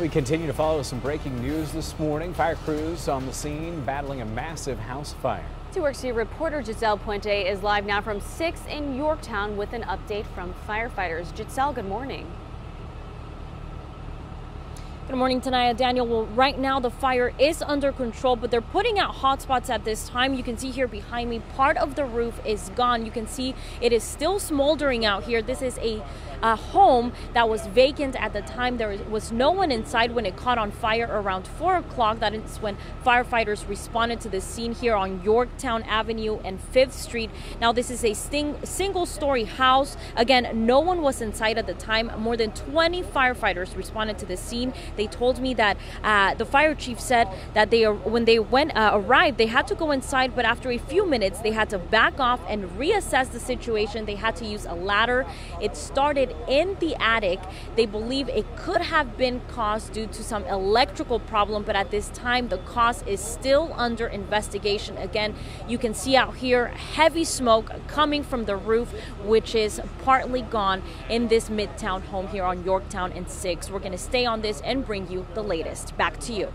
We continue to follow some breaking news this morning. Fire crews on the scene battling a massive house fire. 2 reporter Gitzel Puente is live now from 6 in Yorktown with an update from firefighters. Giselle, good morning. Good morning, Tanaya. Daniel, well, right now the fire is under control, but they're putting out hotspots at this time. You can see here behind me, part of the roof is gone. You can see it is still smoldering out here. This is a, a home that was vacant at the time. There was no one inside when it caught on fire around 4 o'clock. That is when firefighters responded to the scene here on Yorktown Avenue and 5th Street. Now, this is a sting, single story house. Again, no one was inside at the time. More than 20 firefighters responded to the scene. They told me that uh, the fire chief said that they when they went uh, arrived, they had to go inside, but after a few minutes, they had to back off and reassess the situation. They had to use a ladder. It started in the attic. They believe it could have been caused due to some electrical problem, but at this time, the cause is still under investigation. Again, you can see out here heavy smoke coming from the roof, which is partly gone in this midtown home here on Yorktown and 6. We're going to stay on this and bring you the latest. Back to you.